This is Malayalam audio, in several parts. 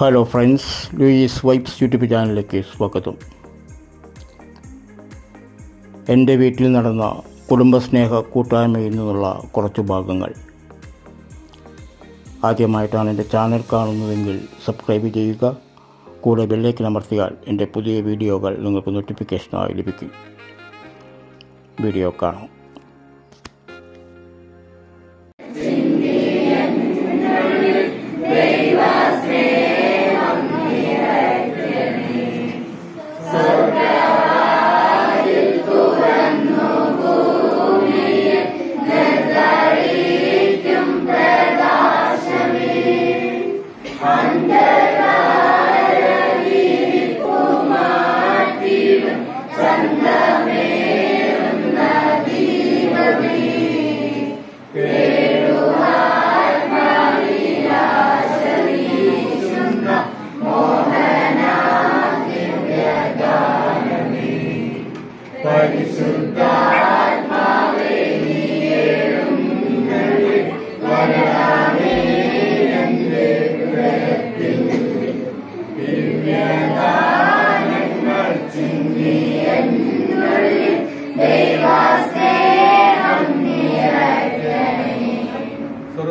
Hello friends Louis Vibes YouTube ചാനലിലേക്ക് സ്വാഗതം. എന്റെ വീട്ടിൽ നടന്ന കുടുംബസ്നേഹ കൂട്ടായ്മയിൽ നിന്നുള്ള കുറച്ച് ഭാഗങ്ങൾ. ആദ്യമായിട്ടാണ് എന്റെ ചാനൽ കാണുന്നതെങ്കിൽ സബ്സ്ക്രൈബ് ചെയ്യുക. കൂടെ ബെല്ലേക്ക് അമർത്തിയാൽ എന്റെ പുതിയ വീഡിയോകൾ നിങ്ങൾക്ക് നോട്ടിഫിക്കേഷനായി ലഭിക്കും. വീഡിയോ കാണാം.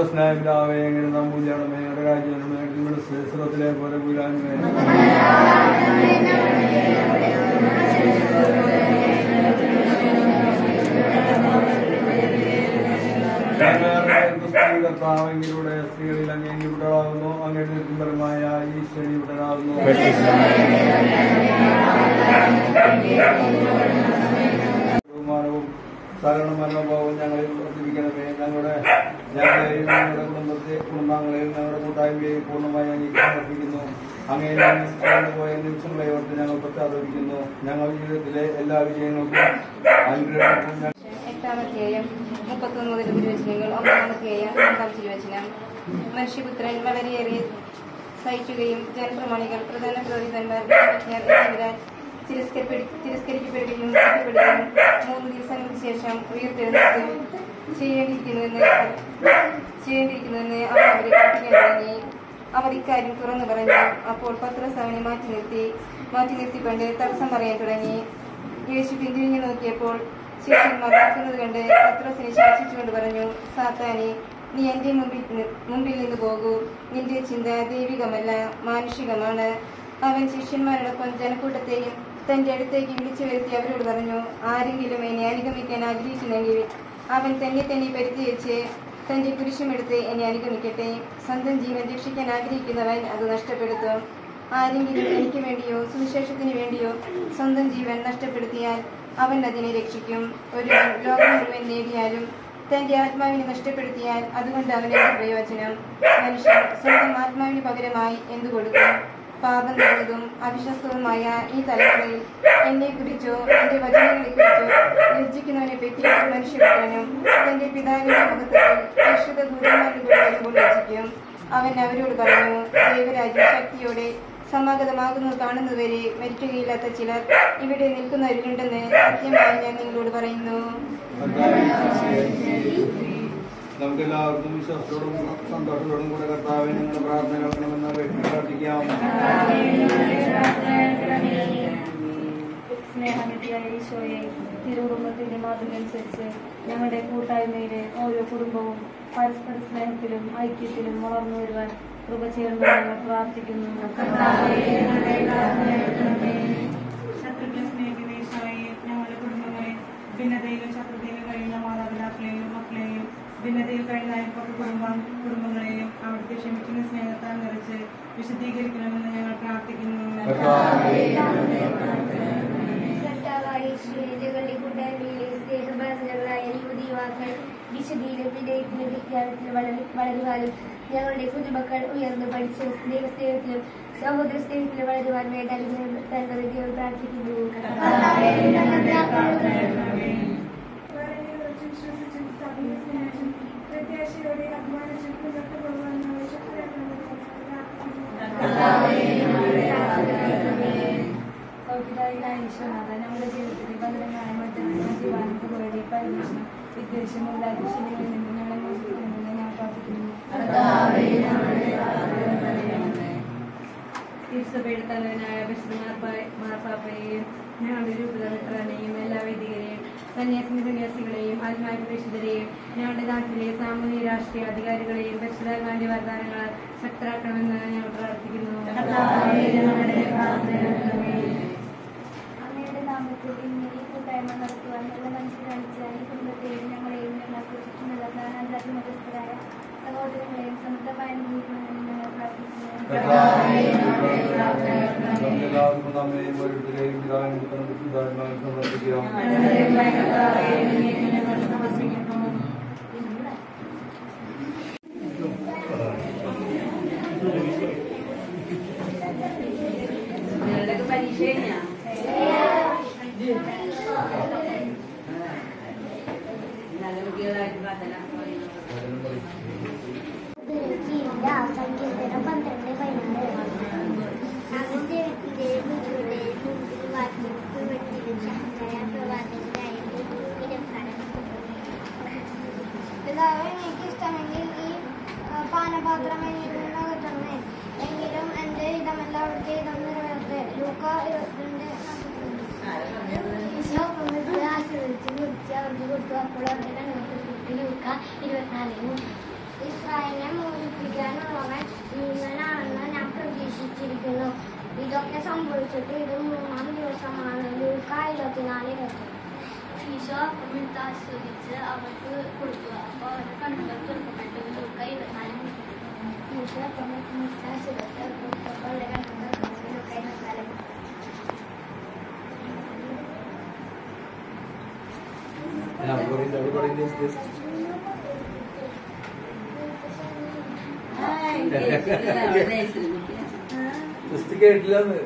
സ്വർഗസ്നായപിതാവേ എങ്ങനെ നാം പൂജയാണമേ ഒരു രാജ്യമേ നിങ്ങളുടെ സ്വർഗത്തിലെ പോലെ പൂജാനുമേ കർത്താവെങ്കിലൂടെ സ്ത്രീകളിൽ അങ്ങേക്ക് വിട്ടളാകുന്നു അങ്ങയുടെ നിൽക്കുമ്പരമായ ഈശ്വരി വിട്ടനാകുന്നു ബഹുമാനവും സകല മനോഭാവം ഞങ്ങളിൽ വർദ്ധിപ്പിക്കണമേ. ഞങ്ങളുടെ ഞങ്ങളെയും ഞങ്ങളുടെ കുടുംബത്തെ കുടുംബാംഗങ്ങളെയും ഞങ്ങളുടെ കൂട്ടായ്മയെയും പൂർണമായി അംഗീകരിക്കുന്നു അങ്ങനെ അങ്ങേ പോയ നിമിഷങ്ങളെ ഓർത്ത് ഞങ്ങൾ പ്രഖ്യാപിക്കുന്നു. ഞങ്ങൾ ജീവിതത്തിലെ എല്ലാ വിജയങ്ങൾക്കും അനുഗ്രഹങ്ങൾക്കും മുപ്പത്തൊന്ന് തിരുവചനങ്ങൾ ഒന്നാമധ്യായം രണ്ടാം തിരുവചനം. മനുഷ്യപുത്രൻ വളരെയേറെ സഹിക്കുകയും ജനപ്രമാണികൾ പ്രധാന പുരോഹിതന്മാർ കുറ്റപ്പെടുകയും മൂന്ന് ദിവസങ്ങൾക്ക് ശേഷം ഉയർത്തെഴുന്നേറ്റ് ചെയ്യേണ്ടിയിരിക്കുന്നുവെന്ന് ചെയ്യേണ്ടിയിരിക്കുന്നുവെന്ന് അവർ അവരെ തുടങ്ങി അവർ ഇക്കാര്യം തുറന്നു പറഞ്ഞു. അപ്പോൾ പത്രസവനെ മാറ്റി നിർത്തി മാറ്റി നിർത്തിക്കൊണ്ട് തടസ്സം പറയാൻ തുടങ്ങി. യേശു പിന്തിരിഞ്ഞു നോക്കിയപ്പോൾ ശിഷ്യന്മാർ മറക്കുന്നത് കണ്ട് പത്രസിനെ ശാസിച്ചുകൊണ്ട് പറഞ്ഞു സാത്താനെ നീ എന്റെ മുമ്പിൽ മുമ്പിൽ നിന്ന് പോകൂ. നിന്റെ ചിന്ത ദൈവികമല്ല മാനുഷികമാണ്. അവൻ ശിഷ്യന്മാരോടൊപ്പം ജനക്കൂട്ടത്തെയും തന്റെ അടുത്തേക്ക് വിളിച്ചു വരുത്തി അവരോട് പറഞ്ഞു ആരെങ്കിലും എന്നെ അനുഗമിക്കാൻ ആഗ്രഹിക്കുന്നെങ്കിൽ അവൻ തന്നെ തന്നെ പരിചയിച്ച് തന്റെ കുരിശുമെടുത്ത് എന്നെ അനുഗമിക്കട്ടെ. സ്വന്തം ജീവൻ രക്ഷിക്കാൻ ആഗ്രഹിക്കുന്നവൻ അത് നഷ്ടപ്പെടുത്തും. ആരെങ്കിലും എനിക്ക് വേണ്ടിയോ സുവിശേഷത്തിന് വേണ്ടിയോ സ്വന്തം ജീവൻ നഷ്ടപ്പെടുത്തിയാൽ അവൻ അതിനെ രക്ഷിക്കും. ഒരു ലോകം മുഴുവൻ നേടിയാലും തന്റെ ആത്മാവിനെ നഷ്ടപ്പെടുത്തിയാൽ അതുകൊണ്ട് അവനെ പ്രയോജനം മനുഷ്യൻ സ്വന്തം ആത്മാവിന് പകരമായി എന്തു കൊടുക്കും? പാപം നിറഞ്ഞതും അവിശ്വസ്തവുമായ ഈ തലമുറയിൽ എന്നെ കുറിച്ചോ എന്റെ വചനങ്ങളെ കുറിച്ചോ ലജ്ജിക്കുന്നവനെ പറ്റി മനുഷ്യപ്പെടാനും തന്റെ പിതാവിന്റെ മുഖത്തിൽ പരിശുദ്ധ വരുമ്പോൾ ലജ്ജിക്കും. അവൻ അവരോട് പറഞ്ഞു ദൈവരാജ്യം ശക്തിയോടെ സമാഗതമാകുന്നത് കാണുന്നതുവരെ മരിക്കുകയില്ലാത്ത ചിലർ ഇവിടെ നിൽക്കുന്നവരിലുണ്ടെന്ന് സത്യമായി ഞാൻ നിങ്ങളോട് പറയുന്നു. നമുക്ക് എല്ലാവർക്കും വിശ്വാസത്തോടും സന്തോഷത്തോടും കൂടെ കർത്താവിനെ പ്രാർത്ഥന പ്രാർത്ഥിക്കാം സ്നേഹനിധിയായ ഈശോയെ തിരുകുടുംബത്തിന്റെ മാതൃകയനുസരിച്ച് ഞങ്ങളുടെ കൂട്ടായ്മയിലെ ഓരോ കുടുംബവും പരസ്പര സ്നേഹത്തിലും ഐക്യത്തിലും വളർന്നു വരുവാൻ കൃപ ചെയ്യണമെന്ന് ഞങ്ങൾ പ്രാർത്ഥിക്കുന്നു. ശത്രുക്കളെ സ്നേഹിക്കുന്ന ഈശോയെ ഞങ്ങളുടെ കുടുംബങ്ങളെ ഭിന്നതയിലും ശത്രുതയിലും കഴിയുന്ന മാതാപിതാക്കളെയും മക്കളെയും ഭിന്നതയിൽ കഴിയുന്ന അയൽപ്പക്ക കുടുംബം കുടുംബങ്ങളെയും അവിടുത്തെ ക്ഷമിക്കുന്ന സ്നേഹത്താൽ നിറച്ച് വിശദീകരിക്കണമെന്ന് ഞങ്ങൾ പ്രാർത്ഥിക്കുന്നു. വിശദീകരണത്തിന്റെ വിജ്ഞാനത്തിൽ വളരു വളരുവാനും ഞങ്ങളുടെ പുതുമക്കൾ ഉയർന്നു പഠിച്ച് സ്നേഹ സ്നേഹത്തിലും സഹോദര സ്നേഹത്തിലും വളരുവാൻ വേണ്ട അനുഗ്രഹം തന്നവരെ പ്രാർത്ഥിക്കുന്നു. പ്രത്യാശയോടെ അഭിമാനിച്ചും ഞങ്ങളുടെ ജീവിതത്തിൽ ഭദ്രമായ മറ്റൊരു ജീവാനത്തിന് വേണ്ടി പരിവേഷണം വിദ്വേഷമുള്ള ദുഷ്യങ്ങളിൽ നിന്ന് ഞങ്ങളെ മോചിപ്പിക്കണമെന്ന് ഞാൻ പ്രാർത്ഥിക്കുന്നു തിരുസഭയുടെ തലവനായ വിശുദ്ധ മാർപ്പാപ്പയെയും ഞങ്ങളുടെ രൂപത മിത്രാനെയും എല്ലാ വൈദികരെയും സന്യാസിനി സന്യാസികളെയും ആത്മാ പ്രേക്ഷിതരെയും ഞങ്ങളുടെ നാട്ടിലെ സാമൂഹ്യ രാഷ്ട്രീയ അധികാരികളെയും പരിശുദ്ധാത്മാന്റെ വാഗ്ദാനങ്ങളാൽ ശക്തരാക്കണമെന്ന് ഞങ്ങൾ പ്രാർത്ഥിക്കുന്നു. അങ്ങയുടെ നാമത്തിൽ ഇങ്ങനെ ഈ കൂട്ടായ്മ നടത്തുവാൻ നല്ല മനസ്സിലാക്കിച്ച ഈ കുടുംബത്തെയും ഞങ്ങളെയും ഞങ്ങൾ മതസ്ഥരായ സഹോദരങ്ങളെയും സമൃദ്ധമായ അനുഭവിക്കണമെന്ന് ും പാനപാത്രം എന്നിൽ നിന്ന് എങ്കിലും എന്റെ ഇടമല്ല അവിടുത്തെ ഇടം നിറവേറട്ടെ ലൂക്ക ഇരുപത്തിരണ്ട് ഈശോ കൊണ്ടിട്ട് ആശീർവദിച്ച് കുറിച്ച് അവർക്ക് കൊടുത്തു. അപ്പോൾ അവരുടെ കണ്ണുകൾക്ക് ലൂക്ക ഇരുപത്തിനാലിനും ഞാൻ പ്രതീക്ഷിച്ചിരിക്കുന്നു. ഇതൊക്കെ സംഭവിച്ചിട്ട് ഇത് മൂന്നാം ദിവസമാണ്. ലൂക്ക ഇരുപത്തിനാല് ഇരുപത്തി ഈശോ ആസ്വദിച്ച് അവർക്ക് കൊടുക്കുക. അപ്പോൾ അവരുടെ കണ്ണുകൾ തുറക്കപ്പെട്ടു ലൂക്ക ഇരുപത്തിനാല് ഈശോ അപ്പം എടുത്ത് ആസ്വദിച്ച് അവർക്ക് കൊടുത്തപ്പോൾ അവരുടെ കണ്ണുകൾ തുറക്കപ്പെട്ടു ലൂക്ക ഇരുപത്തിനാല് Yeah, everybody, everybody needs this. Just കേട്ടില്ലെന്ന്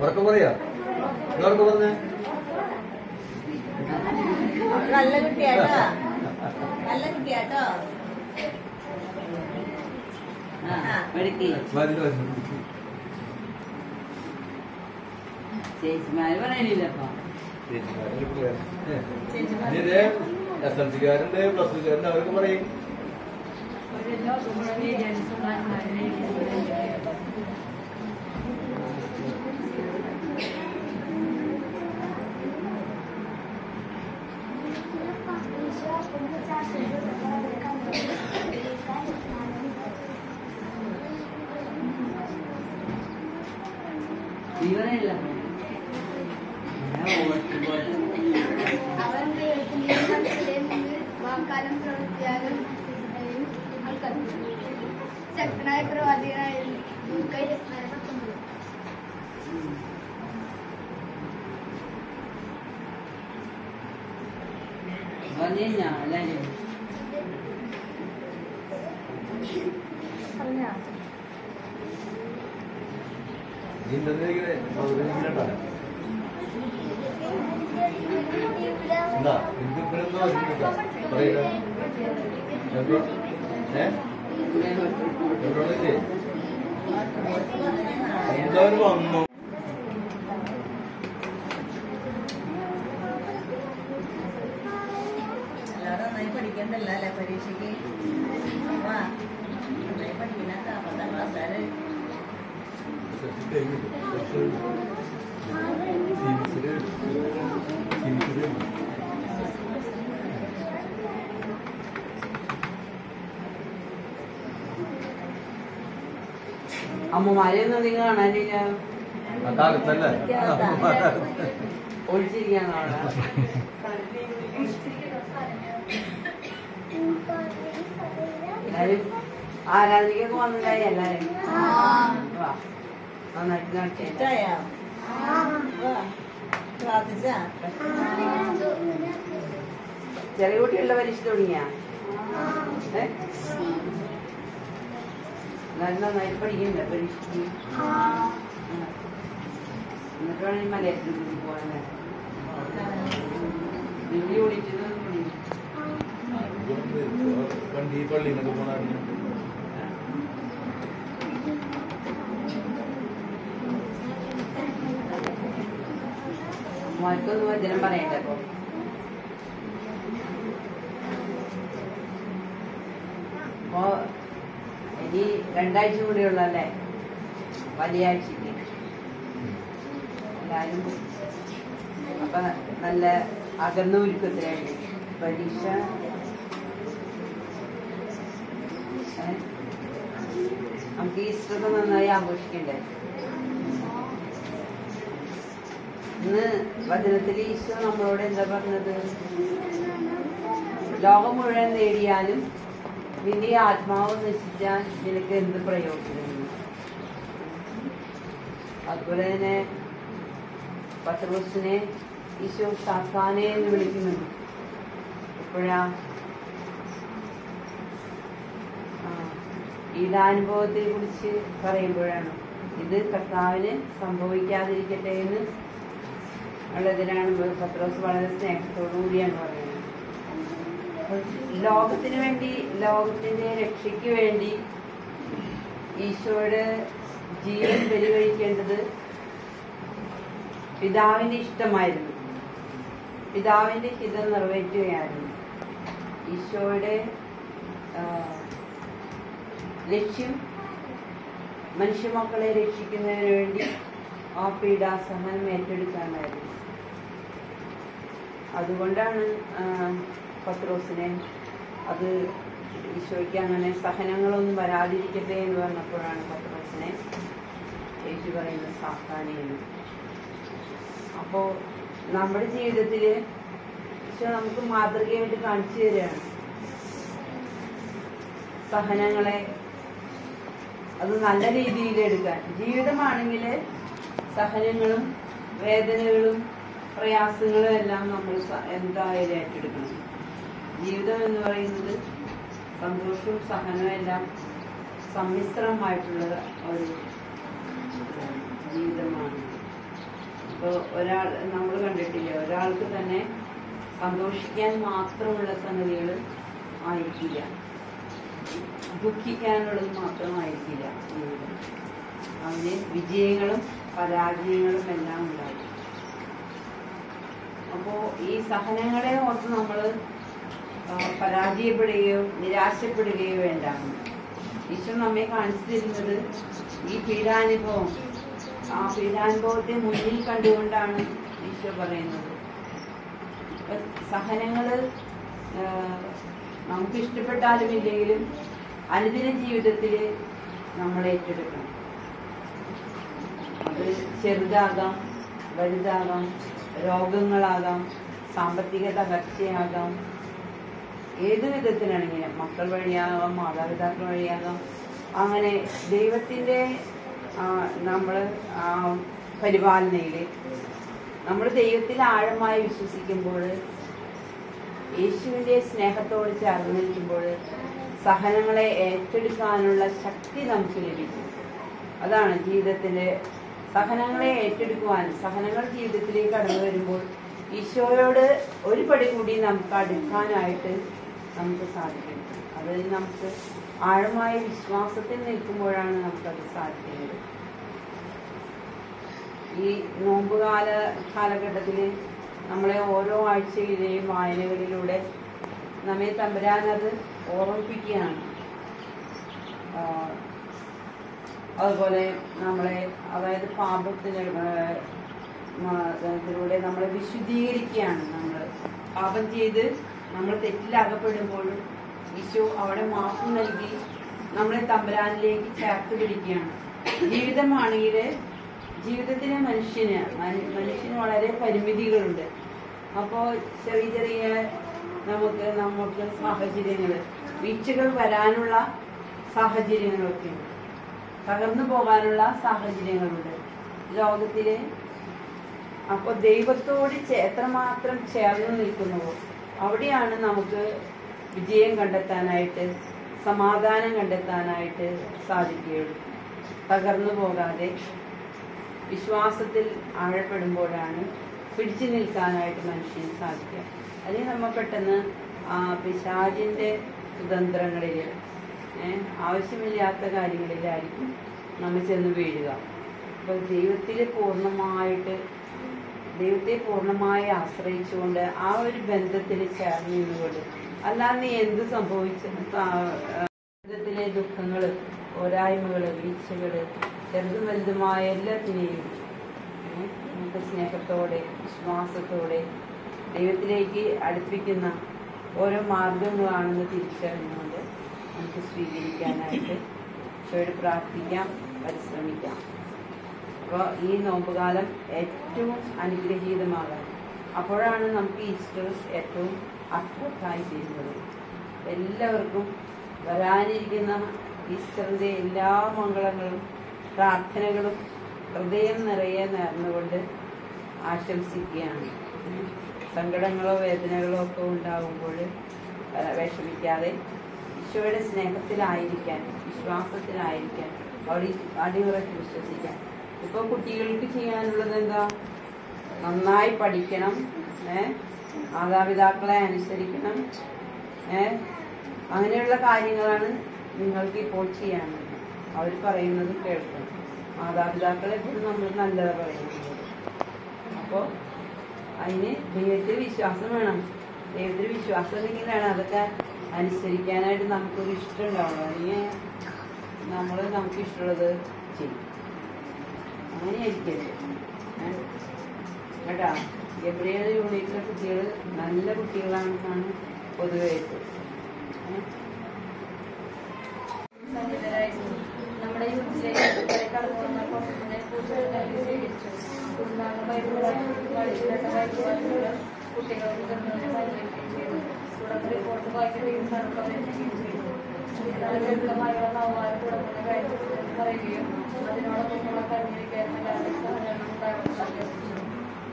ഉറക്കം പറയാ ഉറക്കം പറഞ്ഞേ നല്ല കുട്ടിയാട്ടോ നല്ല കുട്ടിയാട്ടോ ചേച്ചിമാര് പറയണില്ലപ്പോ. എസ് എൽ സിക്കാരുണ്ട് പ്ലസ് ടുക്കാരുണ്ട് അവർക്ക് പറയും. എവിടെയുള്ളതല്ലേ? എന്തായാലും വന്നു എല്ലാവരും നന്നായി പരീക്ഷയ്ക്ക് വാ പഠിക്കുന്ന പത്താം ക്ലാസ്സുകാര് അമ്മമാരെയൊന്നും നിങ്ങൾ കാണാനില്ല. ഒഴിച്ചിരിക്കാൻ കാണാം എല്ലാരും വാ. നന്നായിട്ട് ചെറിയ കുട്ടികളുടെ പരീക്ഷ തുടങ്ങിയ? എല്ലാരും നന്നായിട്ട് പഠിക്കണ്ട പരീക്ഷയ്ക്ക്. എന്നിട്ട് വേണമെങ്കിൽ മലയാളത്തിൽ പോകാൻ ഓടിച്ചത് പറയണ്ട രണ്ടാഴ്ച കൂടിയുള്ള അല്ലേ വലിയ ആഴ്ചക്ക് എല്ലാവരും അപ്പൊ നല്ല അകന്ന ഒരുക്കത്തിലാണ് പരീക്ഷ നമുക്ക് ഈസ്റ്റർ നന്നായി ആഘോഷിക്കണ്ടേ? ഇന്ന് വചനത്തിൽ ഈശ്വർ നമ്മളോട് എന്താ പറഞ്ഞത്? ലോകം മുഴുവൻ നേടിയാലും നിന്റെ ആത്മാവ് നശിച്ചാൽ നിനക്ക് എന്ത് പ്രയോജനം? അതുപോലെ തന്നെ പത്രോസിനെ ഈശോ സാത്താനെ എന്ന് വിളിക്കുന്നുണ്ട്. എപ്പോഴാ? ഈടാനുഭവത്തെ കുറിച്ച് പറയുമ്പോഴാണ്. ഇത് കർത്താവിന് സംഭവിക്കാതിരിക്കട്ടെ എന്ന് ഉള്ളതിനാണ് പത്രോസ് വളരെ സ്നേഹത്തോടു കൂടിയാണ് പറയുന്നത്. ലോകത്തിന് വേണ്ടി ലോകത്തിന്റെ രക്ഷയ്ക്ക് വേണ്ടി ഈശോയുടെ ജീവൻ പരിഗണിക്കേണ്ടത് പിതാവിന്റെ ഇഷ്ടമായിരുന്നു. പിതാവിന്റെ ഹിതം നിറവേറ്റുകയായിരുന്നു. ഈശോയുടെ ലക്ഷ്യം മനുഷ്യമക്കളെ രക്ഷിക്കുന്നതിന് വേണ്ടി ആ പീഡാസഹനം ഏറ്റെടുക്കാനായിരുന്നു. അതുകൊണ്ടാണ് പത്രോസിനെ അത് ഈശോയ്ക്ക് അങ്ങനെ സഹനങ്ങളൊന്നും വരാതിരിക്കട്ടെ എന്ന് പറഞ്ഞപ്പോഴാണ് പത്രോസിനെ യേശു പറയുന്ന സാത്താനെന്ന് അപ്പോ നമ്മുടെ ജീവിതത്തിൽ ഈശോ നമുക്ക് മാതൃകയായിട്ട് കാണിച്ചു തരികയാണ്. സഹനങ്ങളെ അത് നല്ല രീതിയിൽ എടുക്കാൻ. ജീവിതമാണെങ്കിൽ സഹനങ്ങളും വേദനകളും പ്രയാസങ്ങളും എല്ലാം നമ്മൾ എന്തായാലും ഏറ്റെടുക്കണം. ജീവിതം എന്ന് പറയുന്നത് സന്തോഷവും സഹനവും എല്ലാം സമ്മിശ്രമായിട്ടുള്ള ഒരു ജീവിതമാണ്. ഇപ്പോൾ ഒരാൾ നമ്മൾ കണ്ടിട്ടില്ല ഒരാൾക്ക് തന്നെ സന്തോഷിക്കാൻ മാത്രമുള്ള സംഗതികൾ ആയിരിക്കില്ല. ദുഃഖിക്കാനുള്ളത് മാത്രമായിരിക്കില്ല അവന് വിജയങ്ങളും പരാജയങ്ങളും എല്ലാം ഉണ്ടാകും. അപ്പോ ഈ സഹനങ്ങളെ ഓർത്ത് നമ്മൾ പരാജയപ്പെടുകയോ നിരാശപ്പെടുകയോ വേണ്ട. ഈശ്വരൻ നമ്മെ കാണിച്ചു തരുന്നത് ഈ പീഡാനുഭവം. ആ പീഡാനുഭവത്തെ മുന്നിൽ കണ്ടുകൊണ്ടാണ് ഈശ്വർ പറയുന്നത്. സഹനങ്ങൾ നമുക്ക് ഇഷ്ടപ്പെട്ടാലും ഇല്ലെങ്കിലും അനുദിന ജീവിതത്തിൽ നമ്മൾ ഏറ്റെടുക്കണം. അത് ചെറുതാകാം വലുതാകാം രോഗങ്ങളാകാം സാമ്പത്തിക തകർച്ചയാകാം ഏത് വിധത്തിലാണെങ്കിലും മക്കൾ വഴിയാകാം മാതാപിതാക്കൾ വഴിയാകാം. അങ്ങനെ ദൈവത്തിന്റെ നമ്മൾ പരിപാലനയിൽ നമ്മൾ ദൈവത്തിൽ ആഴമായി വിശ്വസിക്കുമ്പോൾ യേശുവിന്റെ സ്നേഹത്തോട് ചേർന്ന് നിൽക്കുമ്പോൾ സഹനങ്ങളെ ഏറ്റെടുക്കാനുള്ള ശക്തി നമുക്ക് ലഭിക്കും. അതാണ് ജീവിതത്തിലെ സഹനങ്ങളെ ഏറ്റെടുക്കുവാൻ സഹനങ്ങൾ ജീവിതത്തിലേക്ക് കടന്നു വരുമ്പോൾ ഈശോയോട് ഒരു പടി കൂടി നമുക്ക് അടുക്കാനായിട്ട് നമുക്ക് സാധിക്കും. അത് നമുക്ക് ആഴമായ വിശ്വാസത്തിൽ നിൽക്കുമ്പോഴാണ് നമുക്കത് സാധിക്കുന്നത്. ഈ നോമ്പുകാല കാലഘട്ടത്തിൽ നമ്മളെ ഓരോ ആഴ്ചയിലെയും വായനകളിലൂടെ നമ്മെ തമ്പുരാൻ അത് ഓർമ്മിപ്പിക്കുകയാണ് അതുപോലെ നമ്മളെ അതായത് പാപത്തിന് ഇതിലൂടെ നമ്മളെ വിശുദ്ധീകരിക്കുകയാണ് നമ്മൾ പാപം ചെയ്ത് നമ്മൾ തെറ്റിലകപ്പെടുമ്പോഴും ഈശോ അവിടെ മാപ്പ് നൽകി നമ്മളെ തമ്പുരാനിലേക്ക് ചേർത്ത് പിടിക്കുകയാണ്. ജീവിതമാണെങ്കിൽ ജീവിതത്തിലെ മനുഷ്യന് മനുഷ്യന് വളരെ പരിമിതികളുണ്ട്. അപ്പോൾ ചെറിയ ചെറിയ നമുക്ക് നമുക്ക് സാഹചര്യങ്ങൾ വീഴ്ചകൾ വരാനുള്ള സാഹചര്യങ്ങളൊക്കെ തകർന്നു പോകാനുള്ള സാഹചര്യങ്ങളുണ്ട്. ലോകത്തിലെ അപ്പൊ ദൈവത്തോട് എത്രമാത്രം ചേർന്ന് നിൽക്കുന്നുവോ അവിടെയാണ് നമുക്ക് വിജയം കണ്ടെത്താനായിട്ട് സമാധാനം കണ്ടെത്താനായിട്ട് സാധിക്കുകയുള്ളൂ. തകർന്നു പോകാതെ വിശ്വാസത്തിൽ ആഴപ്പെടുമ്പോഴാണ് പിടിച്ചു നിൽക്കാനായിട്ട് മനുഷ്യന് സാധിക്കുക. അല്ലെങ്കിൽ നമ്മൾ പെട്ടെന്ന് ആ പിശാചിന്റെ സ്വതന്ത്രങ്ങളിൽ ആവശ്യമില്ലാത്ത കാര്യങ്ങളിലായിരിക്കും നമ്മൾ ചെന്ന് വീഴുക. അപ്പം ദൈവത്തിൽ പൂർണമായിട്ട് ദൈവത്തെ പൂർണമായി ആശ്രയിച്ചുകൊണ്ട് ആ ഒരു ബന്ധത്തിൽ ചേർന്ന് നിന്നുകൊണ്ട് അല്ലാതെ നീ എന്ത് സംഭവിച്ചു ജീവിതത്തിലെ ദുഃഖങ്ങൾ പോരായ്മകൾ വീഴ്ചകൾ ചെറുതും വലുതുമായ എല്ലാത്തിനെയും നമുക്ക് സ്നേഹത്തോടെ വിശ്വാസത്തോടെ ദൈവത്തിലേക്ക് അടുപ്പിക്കുന്ന ഓരോ മാർഗങ്ങളാണെന്ന് തിരിച്ചറിഞ്ഞുകൊണ്ട് നമുക്ക് സ്വീകരിക്കാനായിട്ട് ഈശോയോട് പ്രാർത്ഥിക്കാം പരിശ്രമിക്കാം. അപ്പോൾ ഈ നോമ്പുകാലം ഏറ്റവും അനുഗ്രഹീതമാകാം അപ്പോഴാണ് നമുക്ക് ഈസ്റ്റർ ഏറ്റവും അർത്ഥത്തായി തീരുന്നത്. എല്ലാവർക്കും വരാനിരിക്കുന്ന ഈസ്റ്ററിന്റെ എല്ലാ മംഗളങ്ങളും പ്രാർത്ഥനകളും ഹൃദയം നിറയെ നേർന്നുകൊണ്ട് ആശംസിക്കുകയാണ്. സങ്കടങ്ങളോ വേദനകളോ ഒക്കെ ഉണ്ടാകുമ്പോൾ വിഷമിക്കാതെ ഈശോയുടെ സ്നേഹത്തിലായിരിക്കാൻ വിശ്വാസത്തിലായിരിക്കാൻ അടി അടിയുറച്ച് വിശ്വസിക്കാൻ. ഇപ്പോൾ കുട്ടികൾക്ക് ചെയ്യാനുള്ളത് എന്താ? നന്നായി പഠിക്കണം ഏ? മാതാപിതാക്കളെ അനുസരിക്കണം ഏ? അങ്ങനെയുള്ള കാര്യങ്ങളാണ് നിങ്ങൾക്ക് ഇപ്പോൾ ചെയ്യാനുള്ളത് അവർ പറയുന്നത് കേൾക്കണം മാതാപിതാക്കളെ എപ്പോഴും നമ്മൾ നല്ലത് പറയുന്നത്. അപ്പോൾ അതിന് ദൈവത്തിൽ വിശ്വാസം വേണം? ദൈവത്തിൽ വിശ്വാസം ഉണ്ടെങ്കിലാണ് അതൊക്കെ അനുസരിക്കാനായിട്ട് നമുക്കൊരു ഇഷ്ടം ഉണ്ടാവുള്ളൂ. അല്ലെങ്കിൽ നമ്മൾ നമുക്ക് ഇഷ്ടമുള്ളത് ചെയ്യും. അങ്ങനെ ആയിരിക്കരുത്? കേട്ടാ? ഗബ്രിയേൽ യൂണിറ്റിലെ കുട്ടികൾ നല്ല കുട്ടികളാണെന്നാണ് പൊതുവെ കുട്ടികൾക്ക് റിപ്പോർട്ട് ചെയ്തു ലളിതമായുള്ള നവമാര തുടങ്ങുന്ന കാര്യത്തെക്കുറിച്ച് പറയുകയും അതിനോടൊപ്പമുള്ള കരുതിയിരിക്കാൻ എല്ലാവരും സഹകരണം ഉണ്ടാകുമെന്ന് അഭ്യർത്ഥിച്ചു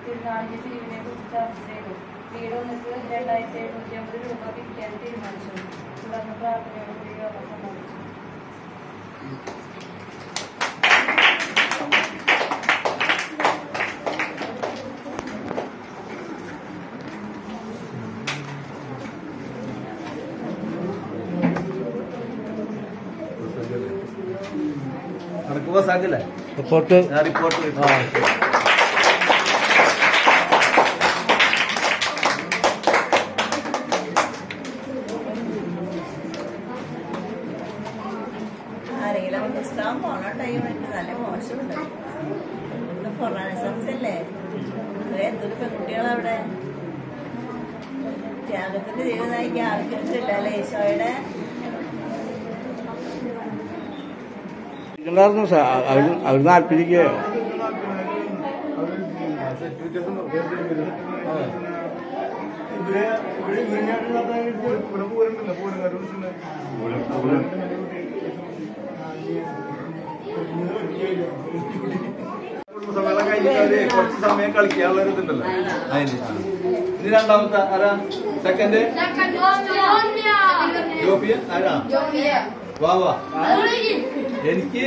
തിരുനാളിന്റെ പിരിവിനെ കുറിച്ച് ചർച്ച ചെയ്തു വീട് ഒന്നിച്ച് രണ്ടായിരത്തി എഴുന്നൂറ്റി അമ്പത് രൂപ വിൽക്കാൻ തീരുമാനിച്ചു തുടർന്ന് പ്രാർത്ഥനയോടുകൂടി യോഗം സമ്മതിച്ചു നടക്കുമ്പോ സാക്കില്ലേ റിപ്പോർട്ട് ഞാൻ റിപ്പോർട്ട് ആരെങ്കിലും പുസ്തകം പോണ ടൈമായിട്ട് നല്ല മോശമുണ്ട് ഇന്ന് ഫൊറാൻ റിപ്പോർട്ട്. എന്തൊരു പെൺകുട്ടികളവിടെ? ത്യാഗത്തിന്റെ ജീവിതം നയിക്കാൻ ആവശ്യമില്ല അല്ലേ ഈശോയുടെ ഉണ്ടായിരുന്നു സാർ അവർ അവർ നാൽപ്പതിക്ക് ഇവർ ഇവിടെ ഇവിടെ പോരുന്നില്ല പോരുകാരോട് കുടുംബസമ്മേളനം കഴിഞ്ഞാൽ കുറച്ച് സമയം കളിക്കാനുള്ള ഒരു ഇതുണ്ടല്ലോ അതിന്. ഇനി രണ്ടാമത്തെ ആരാ സെക്കൻഡ് ജോബിയ ആരാ വാ വാ എനിക്ക്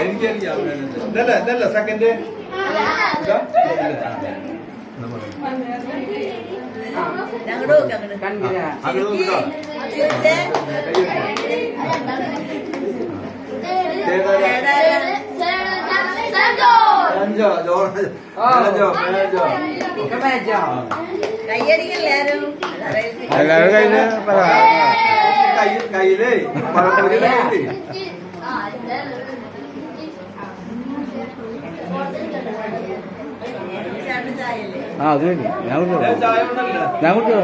എനിക്കറിയാം ഇതല്ല ഇതല്ല സെക്കൻഡ് ഇതാ ഇല്ല. ആ. ഞങ്ങളുടെ നോക്ക് അങ്ങോട്ട് കൺഗ്രാ അങ്ങോട്ട് നോക്കുക. ചിരിച്ചേ. ഏതാ? ഏതായാലും അഞ്ചോ ജോർജ് മേജോ മേജോ മേജോ കയ്യടിക്കല്ലേ ആരും എല്ലാവരും കഴിഞ്ഞ് പറ കൈ കയ്യിലേ പഴപ്പൊരി കയ്യിലേ ആ അത് കഴിഞ്ഞു ഞാൻ ഞാൻ കൊടുത്തു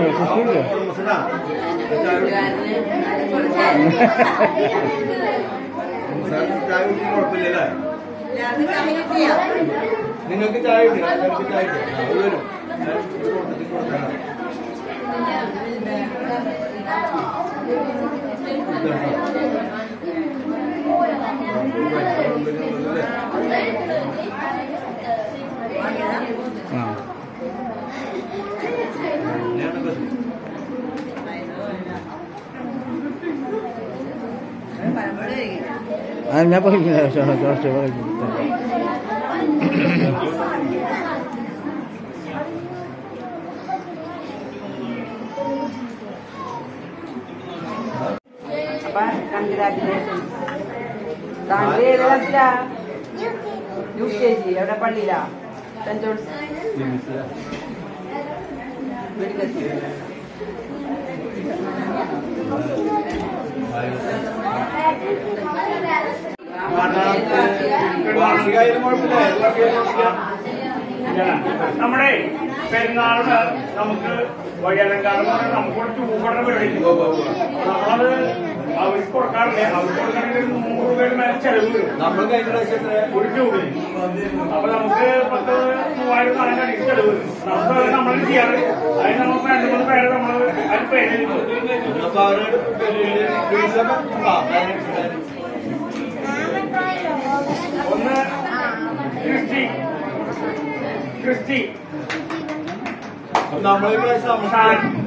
നിങ്ങൾക്ക് ചായ നിങ്ങൾക്ക് ചായ വരും ഞാൻ ഇത് കൊടുത്തിട്ട് കൊടുക്കാം ആ പഴമ്പഴം കഴിക്കും ആ ഞാൻ പറഞ്ഞില്ല കുറച്ച് പറഞ്ഞു അപ്പൊ കൺഗ്രാറ്റുലേഷൻ എവിടെ പള്ളിയിലാ? നമ്മുടെ പെരുന്നാളിന് നമുക്ക് വഴിയലങ്കാരം നമുക്ക് കുറച്ച് പൂക്കടന പരിപാടി നമ്മളത് അവർക്ക് കൊടുക്കാറില്ല അവർക്ക് കൊടുക്കണമെങ്കിൽ ഒരു നൂറ് രൂപയുടെ മേലെ ചെലവ്. വരും നമ്മൾ കഴിഞ്ഞ ഒരു ട്യൂബിന് അപ്പൊ നമുക്ക് പത്ത് മൂവായിരം നാലായിരം അടിക്ക് ചെലവ്. വരും നമുക്ക് നമ്മൾ ചെയ്യാറ്. അതിന് നമുക്ക് രണ്ട് മൂന്ന് പേര് നമ്മൾ ഒന്ന് ക്രിസ്റ്റി. ക്രിസ്റ്റി. നമ്മളെ നമ്മളെ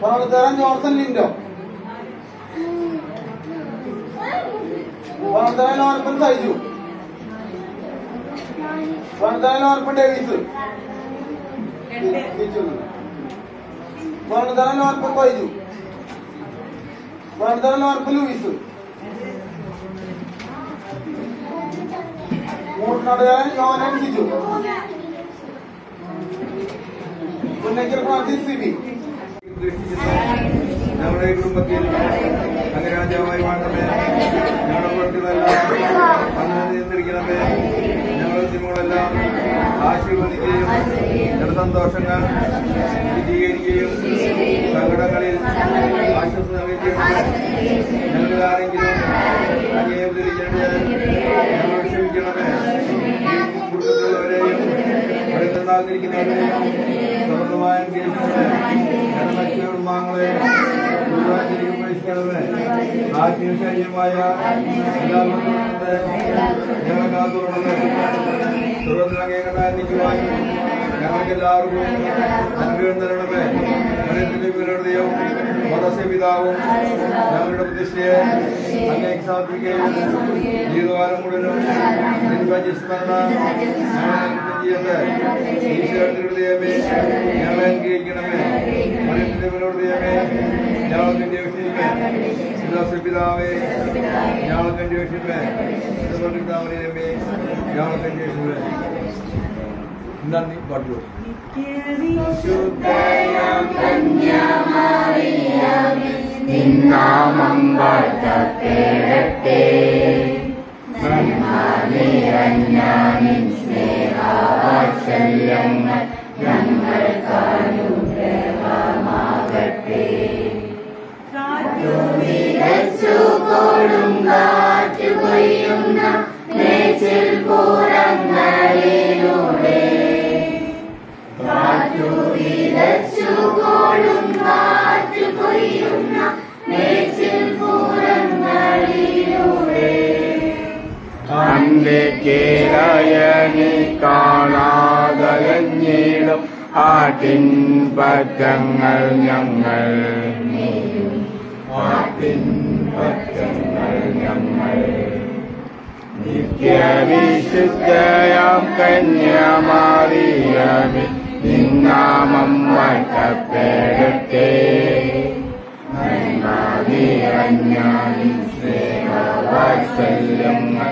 കാജൽ പ്രവർത്തകൻ ജോൺസൺ ലിൻഡോ പ്രവർത്തകൻ ലോർപ്പൻ സൈജു പ്രവർത്തകൻ ലോർപ്പൻ ഡേവിസ് പ്രവർത്തകൻ ലോർപ്പൻ കൊയ്ജു പ്രവർത്തകൻ ലോർപ്പൻ ലൂയിസ് മൂട്ടനാടുകാരൻ യോനൻ സിജു പുന്നക്കൽ ഫ്രാൻസിസ് സിബി ഞങ്ങളുടെ കുടുംബത്തിൽ അങ്ങനെ രാജാവായി വാഴണമേ ഞങ്ങളുടെ കുട്ടികളെല്ലാം അങ്ങനെ നിയന്ത്രിക്കണമേ ഞങ്ങളുടെ നിങ്ങളെല്ലാം ആശീർവദിക്കുകയും ഞങ്ങളുടെ സന്തോഷങ്ങൾ വിജീകരിക്കുകയും സങ്കടങ്ങളിൽ ആശ്വാസം നൽകുകയും ഞങ്ങളിൽ ആരെങ്കിലും അങ്ങേ ഞങ്ങളോട് ക്ഷമിക്കണമേ. അവിടെ നിന്നാതിരിക്കുന്നവരെയും സമൃദ്ധമായ അനുഗ്രഹിക്കണമേ ഞങ്ങളുടെ മറ്റു കുടുംബാംഗങ്ങളെ ഗുരുവായൂരിലേക്ക് പ്രവേശിക്കണമേ ആത്മീയ ശരീരമായ എല്ലാവരും ഞങ്ങളെ കാത്തുകൊണ്ടത് സുഖത്തിലങ്ങേ കണ്ടായിരിക്കുവാനും ഞങ്ങൾക്ക് എല്ലാവർക്കും അനുഗ്രഹം തരണമേ. മനുഷ്യന്റെ വിവരണതയും മതസപിതാവും ഞങ്ങളുടെ പ്രതിഷ്ഠയെ അങ്ങേക്ക് സമർപ്പിക്കുകയും ജീവിതകാലം മുഴുവനും നിർവചിസ്മരണ ഞങ്ങളെ ചെയ്യട്ടെ ഈശ്വരത്തിന്റെ ദൈവമേ ഞങ്ങളെ അനുഗ്രഹിക്കണമേ. മനുഷ്യന്റെ വിവരണതയമേ ഞങ്ങൾക്ക് അന്വേഷിക്കണമേ പിതാവേ ഞങ്ങൾക്ക് അന്വേഷിക്കണമേ പിതാവിനെ ഞങ്ങൾക്ക് അന്വേഷിക്കണമേ നന്ദി പാട്ടു നിന്നാമം വാഴ്ത്തപ്പെടട്ടെ നന്മ നിറഞ്ഞാനിൻ സ്നേഹവാത്സല്യങ്ങൾ ഞങ്ങൾക്കനുഗ്രഹമാകട്ടെ കാറ്റുവിരച്ചു കൊടുങ്കാറ്റു കൊയ്യുന്ന മേച്ചിൽ പുറങ്ങളിലൂടെ കാറ്റുവിരച്ചു കൊടുങ്കാറ്റു കൊയ്യുന്ന മേച്ചിൽ അന്റെ കേരയനി കാണാതലഞ്ഞിടും ആട്ടിൻ പറ്റങ്ങൾ ഞങ്ങൾ ആട്ടിൻ പറ്റങ്ങൾ ഞങ്ങൾ നിത്യവിശുദ്ധയാം കന്യാമാറിയമി നിന്നാമം വാഴ്ത്തപ്പെടട്ടെ നന്മ ശ്രേ സ്നേഹവാത്സല്യങ്ങൾ